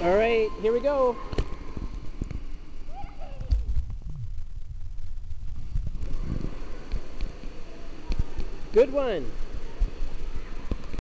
All right, here we go. Good one.